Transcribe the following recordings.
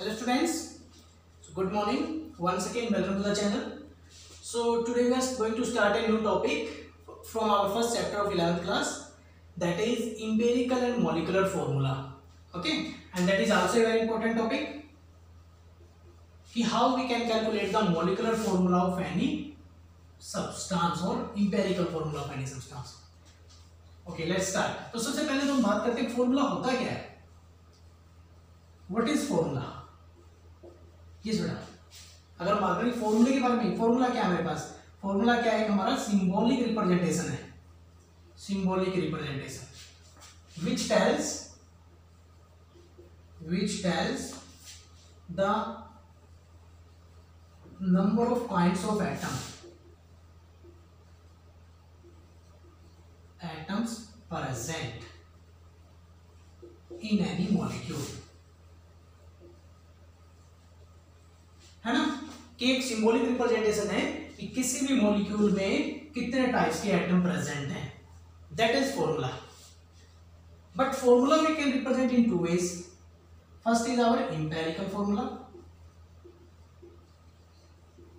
hello students so good morning once again welcome to the channel so today we are going to start a new topic from our first chapter of 11th class that is empirical and molecular formula okay and that is also a very important topic कि how we can calculate the molecular formula of any substance or empirical formula of any substance okay let's start तो सबसे पहले तो हम बात करते हैं formula होता क्या है व्हाट इज़ फॉर्मूला ये बेटा अगर करें फॉर्मूले के बारे में फॉर्मूला क्या है मेरे पास? फॉर्मूला क्या है? हमारा सिंबॉलिक रिप्रेजेंटेशन है। Symbolic representation which tells which tells the number of kinds of atom? Atoms present in any molecule. है ना? कि एक सिंबॉलिक रिप्रेजेंटेशन है कि किसी भी मॉलिक्यूल में कितने टाइप्स के एटम प्रेजेंट हैं। That is formula but formula we can represent in two ways first is our empirical formula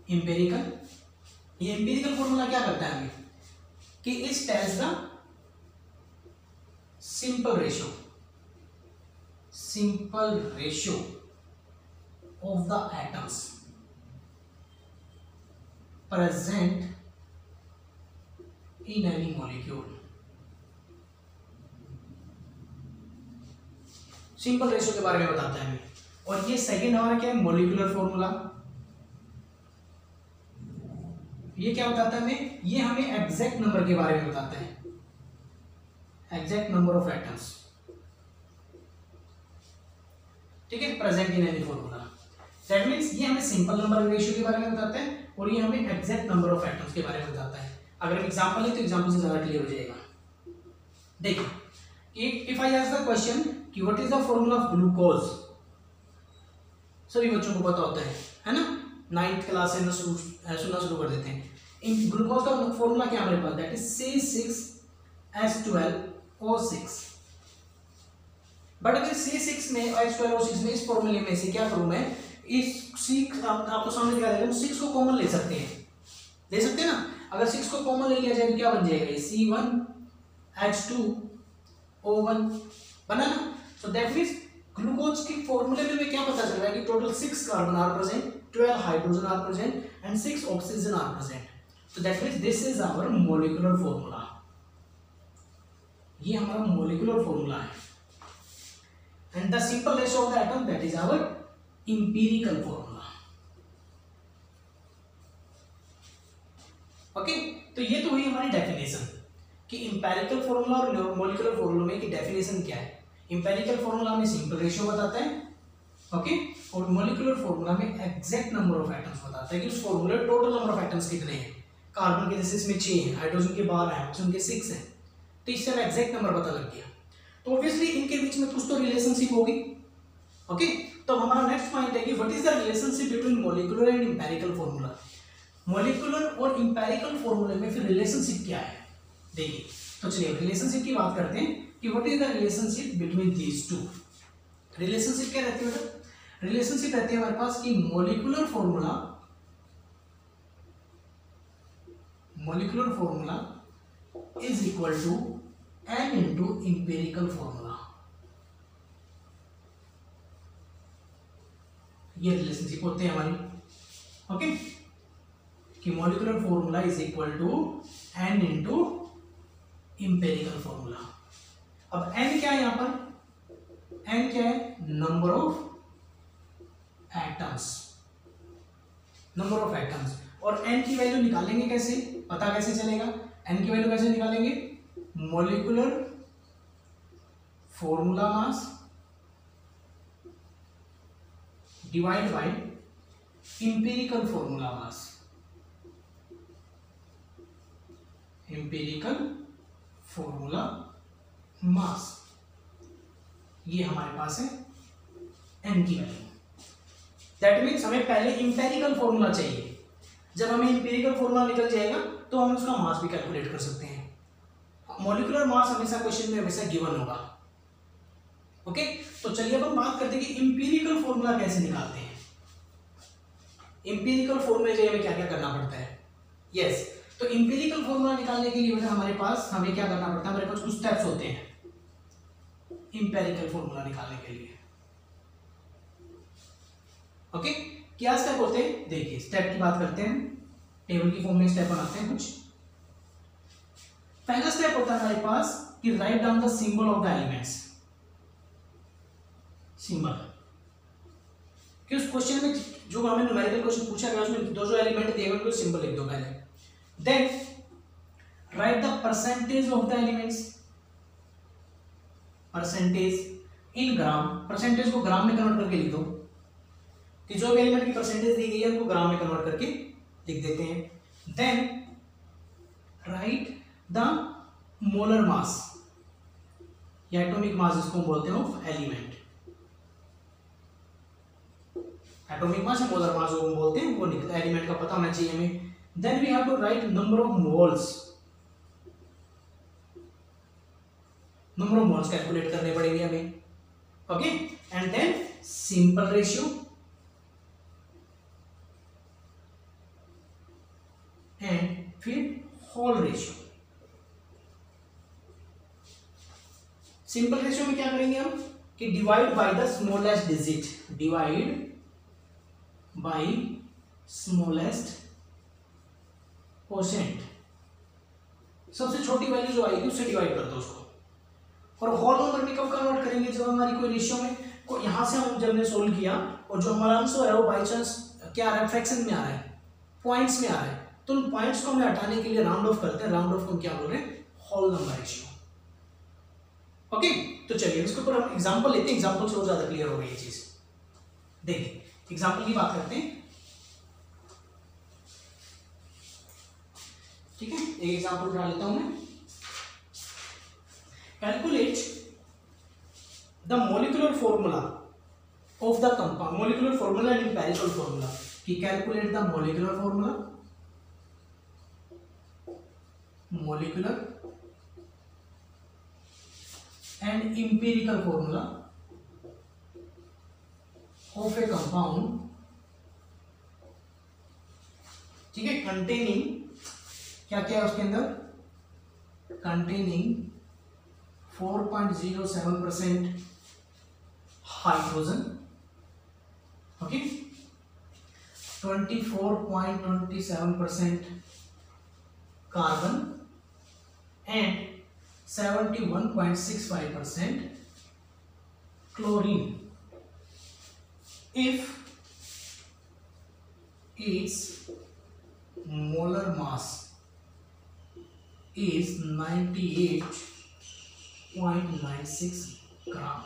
empirical ये इंपेरिकल फॉर्मूला क्या करता है कि इस tells the simple ratio simple ratio of the atoms present in any molecule simple ratio के बारे में बताते हैं और ये सेकेंड हमारा क्या है? मोलिकुलर फॉर्मूला ये क्या बताता है हमें? ये हमें एग्जैक्ट नंबर के बारे में बताता है। एग्जैक्ट नंबर ऑफ़ एटम्स ठीक है? Present in any formula that means ये हमें सिंपल नंबर रेशियो के बारे में बताता है और ये हमें एग्जैक्ट नंबर ऑफ़ एटम्स के बारे में बताता है। अगर हम एग्जांपल लें तो एग्जांपल से ज़्यादा क्लियर हो जाएगा। देखिए if I ask the question कि what is the formula of glucose सभी बच्चों को पता होता है है ना? नाइन्थ क्लास से सुनना शुरू कर देते हैं। इन ग्लूकोज का फॉर्मूला क्या हमारे पास? That is C six S twelve O six but अगर सी सिक्स में एस ट्वेल्व ओ सिक्स में इस फॉर्मूले में से क्या करूँ मैं? आपको सामने क्या देगा सिक्स को कॉमन ले सकते हैं। ले सकते हैं ना? अगर सिक्स को कॉमन ले लिया जाए तो क्या बन जाएगा? C one H two O one बना ना? सो दैट मीन्स ग्लूकोज के फॉर्मूले में क्या पता चल रहा है कि total six carbon are present twelve hydrogen are present and six oxygen are present so that means this is our molecular formula. ये हमारा molecular formula है। And the simple ratio of the atom, that is our empirical formula. Okay? तो ये तो हुई हमारी definition कि empirical formula और मोलिकुलर फॉर्मूला में डेफिनेशन क्या है? इंपेरिकल फॉर्मूला में सिंपल रेशियो बताता है ओके? और मोलिकुलर फॉर्मूला में एग्जैक्ट नंबर ऑफ़ एटम्स बताता है कि उस formula total number of atoms कितने हैं? कार्बन के जैसे इसमें छः हैं हाइड्रोजन के बारह हैं ऑक्सीजन के सिक्स हैं। तो इससे एग्जैक्ट नंबर पता लग गया। तो ऑब्वियसली इनके बीच में कुछ तो रिलेशनशिप होगी ओके तो हमारा नेक्स्ट पॉइंट है कि what is the relationship between molecular and empirical formula molecular और इंपेरिकल फॉर्मूले में फिर रिलेशनशिप क्या है? देखिए तो चलिए रिलेशनशिप की बात करते हैं कि what is the relationship between these two relationship क्या रहती है बेटा? रिलेशनशिप रहती है हमारे पास कि molecular formula molecular formula is equal to n into empirical formula. ये रिलेशनशिप होते हैं हमारी। ओके कि molecular formula is equal to N into empirical formula अब एन क्या है यहाँ पर? एन क्या है? Number of atoms number of atoms और एन की वैल्यू निकालेंगे कैसे? पता कैसे चलेगा? एन की वैल्यू कैसे निकालेंगे? Molecular formula mass divide by empirical formula mass empirical formula mass ये हमारे पास है एन की वैल्यू दैट मीन्स हमें पहले इंपेरिकल फॉर्मूला चाहिए। जब हमें इंपेरिकल फॉर्मूला निकल जाएगा तो हम उसका मास भी कैलकुलेट कर सकते हैं। मॉलिकुलर मास हमेशा क्वेश्चन में हमेशा गिवन होगा। ओके तो चलिए अब हम बात करते हैं कि इंपीरिकल फॉर्मूला कैसे निकालते हैं। इंपीरिकल फॉर्मूले के लिए हमें क्या क्या करना पड़ता है? यस yes, तो इंपीरिकल फॉर्मूला निकालने के लिए हमारे पास हमें क्या करना पड़ता है? हमारे पास कुछ स्टेप्स होते हैं। इंपेरिकल फॉर्मूला निकालने के लिए। Okay okay? क्या स्टेप होते हैं? देखिए स्टेप की बात करते हैं। टेबल की फॉर्म में स्टेप बनाते हैं कुछ। पहला स्टेप होता है हमारे पास कि write down the symbol of the elements symbol कि उस क्वेश्चन में जो हमें न्यूमेरिकल क्वेश्चन पूछा गया, उसमें दो जो एलिमेंट दिए गए, उनको सिंबल लिख दो पहले। Then write the percentage of the elements percentage in gram percentage को ग्राम में कन्वर्ट करके लिख दो। कि जो भी एलिमेंट की परसेंटेज दी गई है, उनको ग्राम में कन्वर्ट करके लिख देते हैं। Then write the molar mass या एटॉमिक मास जिसको बोलते हो एलिमेंट एटॉमिक मास या मोलर मास जो बोलते हैं, वो निकलता है एलिमेंट का पता होना चाहिए हमें। Then we have to write number of moles. Number of moles calculate करने पड़ेंगे हमें। Okay and then simple ratio and फिर होल रेशियो सिंपल रेशियो में क्या करेंगे हम? कि divide by the smallest digit divide by smallest percent सबसे छोटी वैल्यू जो आएगी उससे डिवाइड कर दो उसको। और होल नंबर में कब कन्वर्ट करेंगे? जब हमारी कोई रेशियो में, को यहाँ से हम जब ने सोल्व किया, और जो हमारा आंसर है वो बाई चांस क्या आ रहा है? फ्रैक्शन में आ रहा है। पॉइंट्स में आ रहा है। तो उन पॉइंट्स को हमें हटाने के लिए राउंड ऑफ़ करते हैं। राउंड ऑफ़ को क्या बोल रहे हैं? होल नंबर रेशियो ओके तो चलिए, इसके ऊपर हम एग्जांपल लेते हैं। एग्जांपल से और ज़्यादा क्लियर हो गई ये चीज़। देखिए। एग्जांपल की बात करते हैं। ठीक है, एक एग्ज़ाम्पल उठा लेता हूँ मैं। Calculate the molecular formula of the compound molecular formula and empirical formula कि calculate the molecular formula molecular and empirical formula of a compound ठीक है कंटेनिंग क्या क्या है उसके अंदर? Containing 4.07 percent hydrogen okay 24.27 percent carbon and 71.65 percent chlorine if its molar mass is 98.96 gram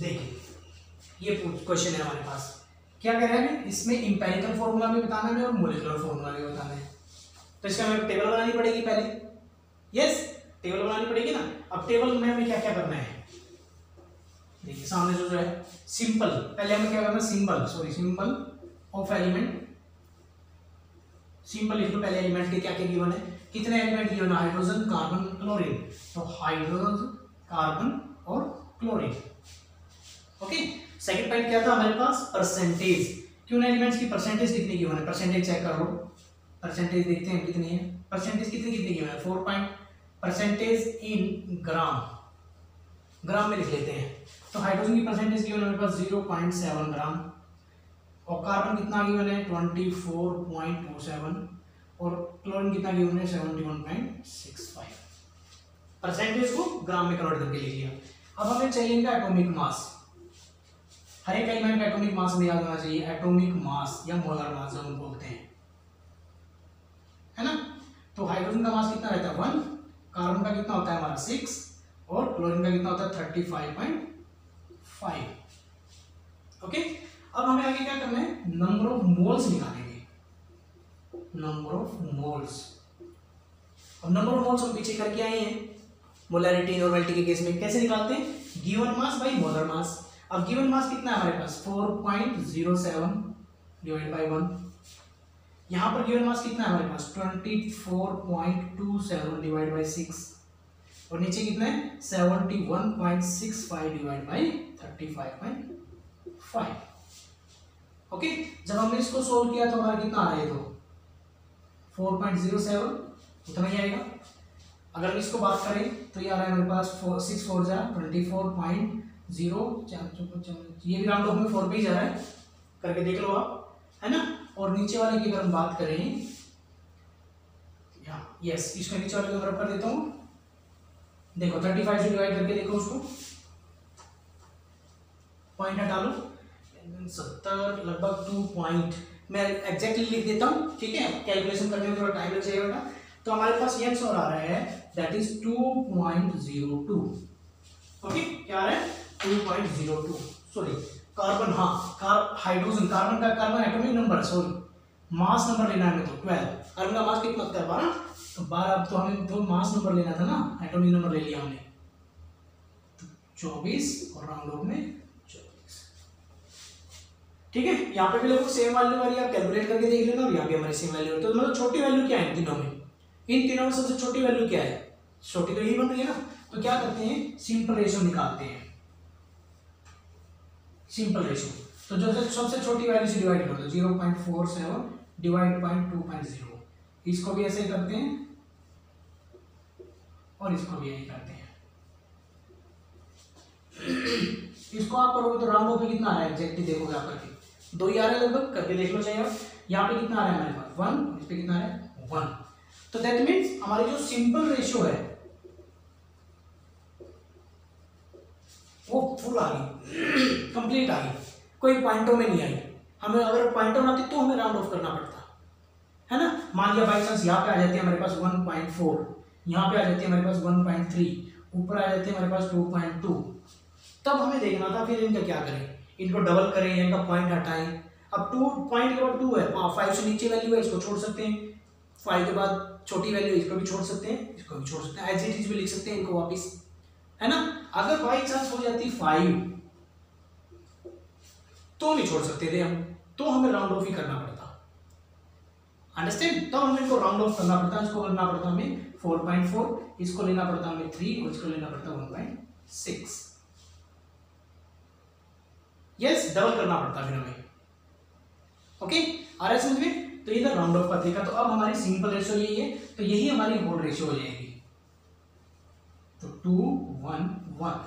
देखिए, ये क्वेश्चन है हमारे पास। क्या कह रहे हैं इसमें इंपेरिकल फॉर्मूला भी बताना है और मोलिकुलर फॉर्मूला भी बताना है। तो इसका हमें टेबल बनानी पड़ेगी पहले। यस टेबल बनानी पड़ेगी ना? अब टेबल में हमें क्या क्या करना है? देखिए, सामने जो जो है सिंपल पहले हमें क्या करना symbol sorry symbol of element simple लो, पहले एलिमेंट के क्या क्या गिवन है? कितने एलिमेंट गिवन है? हाइड्रोजन कार्बन क्लोरीन तो हाइड्रोजन कार्बन और क्लोरीन ओके सेकंड पॉइंट क्या था हमारे पास? परसेंटेज क्यों एलिमेंट्स की परसेंटेज कितनी गिवन है? परसेंटेज चेक कर लो. परसेंटेज देखते हैं कितनी है। परसेंटेज कितनी कितनी गिवन है? फोर परसेंटेज इन ग्राम ग्राम में लिख लेते हैं। तो हाइड्रोजन की परसेंटेज गिवन हमारे पास ज़ीरो पॉइंट सेवन ग्राम। और कार्बन कितना गिवन है? Twenty four point two seven और क्लोरीन कितना गिवन है? Seventy one point six five percentage को ग्राम में कन्वर्ट करके लिख लिया। अब हमें चाहिए इनका एटॉमिक मास हर एक एलिमेंट का एटॉमिक मास हमें याद होना चाहिए। एटॉमिक मास या मोलर मास जो हम बोलते हैं। है ना? तो हाइड्रोजन का मास कितना रहता है? वन कार्बन का कितना होता है? हमारा सिक्स और क्लोरीन का कितना होता है? Thirty five point five okay अब हमें आगे क्या करना है? नंबर ऑफ़ मोल्स निकालेंगे। नंबर ऑफ़ मोल्स अब नंबर ऑफ़ मोल्स हम पीछे करके आए हैं। मोलैरिटी नॉर्मेलिटी के केस में कैसे निकालते हैं? Given mass by molar mass अब गिवन मास कितना है हमारे पास? 4.07 डिवाइड बाई वन यहाँ पर गिवन मास कितना है हमारे पास? 24.27 डिवाइड बाई 6 और नीचे कितना है? 71.65 divide by thirty five point five. Okay? जब हमने इसको सोल्व किया तो हमारा कितना आ रहा है तो? Four point zero seven. उतना ही आएगा? अगर हम इसको बात करें तो ये आ रहा है हमारे पास फोर सिक्स फोर जा ट्वेंटी फोर पॉइंट ज़ीरो चार ये भी राउंड ऑफ़ में फोर पे ही जा रहा है। करके देख लो आप, है ना? और नीचे वाले की अगर हम बात करें यस इसको नीचे वाले को बराबर कर देता हूँ। देखो थर्टी फाइव से डिवाइड करके देखो उसको। पॉइंट हटा लो। सत्तर, लगभग टू पॉइंट मैं एग्जैक्टली लिख देता हूँ, ठीक है? कैलकुलेशन करने में थोड़ा टाइम लग जाएगा तो हमारे पास ये आंसर आ रहा है that is two point zero two okay क्या आ रहा है? Two point zero two sorry carbon हाँ कार हाइड्रोजन कार्बन का carbon atomic number sorry mass number लेना है तो ट्वेल्व कार्बन का मास कितना होता है बारह तो बारह, अब तो हमें तो मास नंबर लेना था ना एटॉमिक नंबर ले लिया हमने। तो चौबीस और राउंड ऑफ़ में चौबीस। ठीक है? यहाँ पे भी लगभग सेम वैल्यू वाली आप कैलकुलेट करके देख लेना, और यहाँ पे हमारी सेम वैल्यू तो मतलब छोटी वैल्यू क्या है तीनों में? इन तीनों में सबसे छोटी वैल्यू क्या है? छोटी तो यही बन रही है ना? तो क्या करते हैं? सिंपल रेशियो निकालते हैं। सिंपल रेशो तो जो सबसे छोटी वैल्यू से डिवाइड कर दो zero point four seven divide point two point zero. इसको भी ऐसे ही करते हैं और इसको भी यही करते हैं। इसको आप करोगे तो राउंड ऑफ़ कितना आ रहा है? देखोगे आप करके। दो ही आ रहा है लगभग, करके देख लो चाहिए आप यहाँ पे कितना आ रहा है हमारे पास? वन इस पे कितना आ रहा है? वन तो दैट मीन्स हमारी जो सिंपल रेशियो है, वो फुल आ गई। कंप्लीट आ गई। कोई पॉइंटों में नहीं आई। हमें अगर पॉइंट में आती तो हमें राउंड ऑफ़ करना पड़ता। है ना? मान लिया बाई चांस यहाँ पे आ जाती है हमारे पास वन पॉइंट फोर यहाँ पे आ जाती है हमारे पास वन पॉइंट थ्री ऊपर आ जाती है हमारे पास टू पॉइंट टू तब हमें देखना था फिर इनका क्या करें? इनको डबल करें, इनका पॉइंट हटाएँ। अब टू पॉइंट के बाद टू है। फाइव से नीचे वैल्यू है, इसको छोड़ सकते हैं। फाइव के बाद छोटी वैल्यू इसको भी छोड़ सकते हैं। इसको भी छोड़ सकते हैं। एज इट इज़ भी लिख सकते हैं इनको वापस। है ना? अगर बाई चांस हो जाती फाइव तो नहीं छोड़ सकते थे हम। तो हमें राउंड ऑफ़ ही करना पड़ता। अंडरस्टैंड तो हमें इनको राउंड ऑफ़ करना पड़ता, इसको करना पड़ता हमें फोर पॉइंट फोर इसको लेना पड़ता हमें थ्री और इसको लेना पड़ता one point six yes double करना पड़ता फिर हमें। ओके आ रहा है समझ में? तो ये था राउंड ऑफ़ का तरीका। तो अब हमारी सिंपल रेशियो यही है तो यही हमारी होल रेशियो हो जाएगी। तो टू वन वन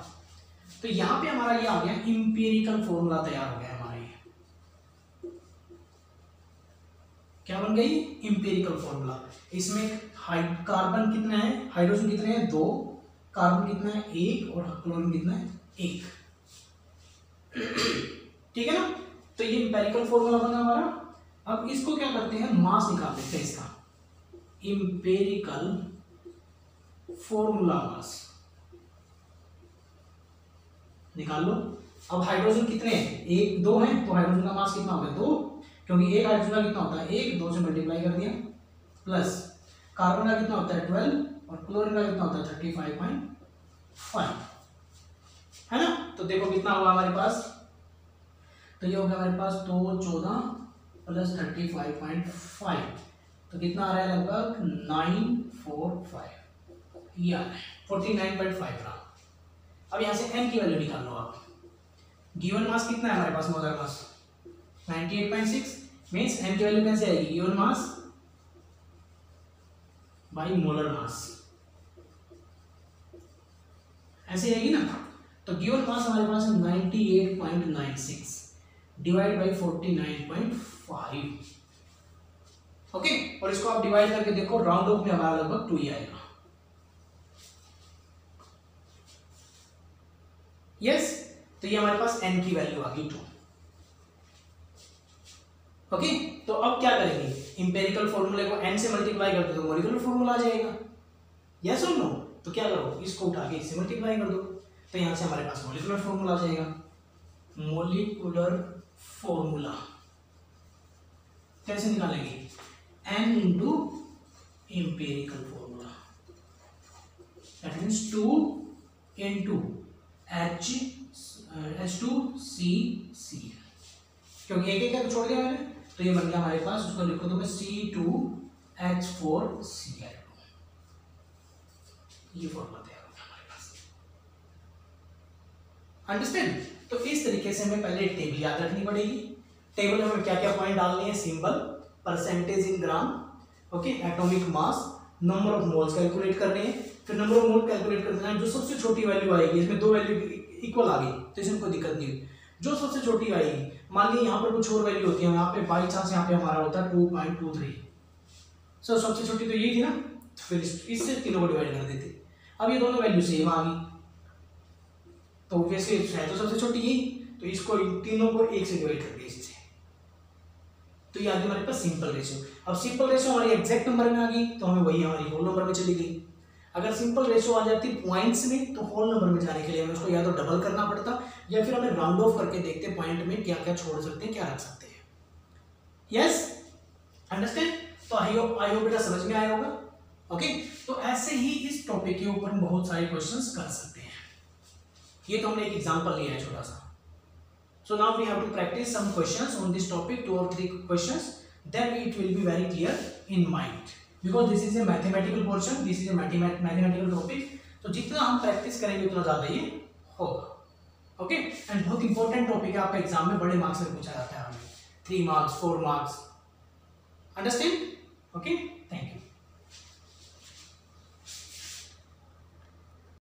तो यहाँ पे हमारा ये आ गया इंपेरिकल फॉर्मूला तैयार हो गया हमारा ये क्या बन गई? इंपेरिकल फॉर्मूला इसमें कार्बन कितना है? हाइड्रोजन कितने हैं? दो. कार्बन कितना है? एक. और क्लोरीन कितना है? एक. ठीक है ना? तो ये इंपेरिकल फॉर्मूला बना हमारा। अब इसको क्या करते हैं? मास निकाल हैं इसका। इंपेरिकल फॉर्मूला मास निकाल लो। अब हाइड्रोजन कितने हैं? एक, दो हैं। तो हाइड्रोजन का मास कितना होगा दो. क्योंकि एक हाइड्रोजन का कितना होता है? एक, दो से मल्टीप्लाई कर दिया प्लस कार्बन का कितना होता है? ट्वेल्व और क्लोरीन का कितना होता है? थर्टी फाइव पॉइंट फाइव है ना? तो देखो कितना हुआ हमारे पास। तो ये हो गया हमारे पास दो, चौदह plus thirty five point five तो कितना आ रहा है लगभग? नाइन फोर फाइव ये आ रहा है। फोर्टी नाइन पॉइंट फाइव रहा। अब यहाँ से एन की वैल्यू निकाल लो आप गिवन मास कितना है हमारे पास? Molar mass ninety eight point N की वैल्यू कैसे आएगी? Given mass by molar mass ऐसे आएगी ना? तो गिवन मास हमारे पास है ninety eight point nine six divide point five okay और इसको आप डिवाइड करके देखो राउंड ऑफ़ में हमारा लगभग टू ही आएगा। Yes yes? तो ये हमारे पास एन की वैल्यू आ गई टू ओके तो अब क्या करेंगे? इंपेरिकल फॉर्मूले को एन से मल्टीप्लाई करते तो मोलिकुलर फॉर्मूला आ जाएगा। यस और नो तो क्या करो? इसको उठा के इससे मल्टीप्लाई कर दो। तो यहाँ से हमारे पास मोलिकुलर फॉर्मूला आ जाएगा। मोलिकुलर फॉर्मूला कैसे निकालेंगे? N into empirical formula that means two into H H two C C क्योंकि एक एक छोड़ दिया मैंने। तो ये बन गया हमारे पास, उसको लिखो तो मैं C two H four C L ये फॉर्मूला तैयार हो गया हमारे पास। अंडरस्टैंड तो इस तरीके से हमें पहले टेबल याद रखनी पड़ेगी। टेबल में क्या क्या पॉइंट डालने हैं? Symbol percentage in gram okay atomic mass number of moles calculate करने हैं। फिर नंबर ऑफ़ मोल कैलकुलेट कर देना जो सबसे छोटी वैल्यू आएगी, इसमें दो वैल्यू इक्वल आ गई तो इसमें कोई दिक्कत नहीं हुई। जो सबसे छोटी आएगी मान लीजिए यहाँ पर कुछ और वैल्यू होती है, यहाँ पे बाई चांस यहाँ पे हमारा होता है two point two three sir सबसे छोटी तो यही थी ना तो फिर इससे तीनों को डिवाइड कर देते। अब ये दोनों वैल्यू सेम आ गई। तो वैसे है तो सबसे छोटी यही तो इसको तीनों को एक से डिवाइड कर दिया इससे। तो ये आ गई हमारे पास सिंपल रेशियो अब सिंपल रेशियो हमारी एग्जैक्ट नंबर में आ गई तो हमें वही हमारी होल नंबर में चली गई। अगर सिंपल रेशो आ जाती पॉइंट्स में तो होल नंबर में जाने के लिए हमें उसको या तो डबल करना पड़ता, या फिर हमें राउंड ऑफ़ करके देखते पॉइंट में क्या क्या छोड़ सकते हैं, क्या रख सकते हैं। यस अंडरस्टैंड तो आई होप आई होप बेटा समझ में आया होगा? ओके तो ऐसे ही इस टॉपिक के ऊपर हम बहुत सारे क्वेश्चंस कर सकते हैं। ये तो हमने एक एग्जांपल लिया है छोटा सा। So now we have to practice some questions on this topic, two or three questions, then it will be very clear in mind. Because this is a mathematical portion this is a mathematical topic तो जितना हम practice करेंगे, उतना ज़्यादा ये होगा। Okay and बहुत important topic है आपका एग्ज़ाम में बड़े मार्क्स में पूछा जाता है हमें। Three marks four marks understand okay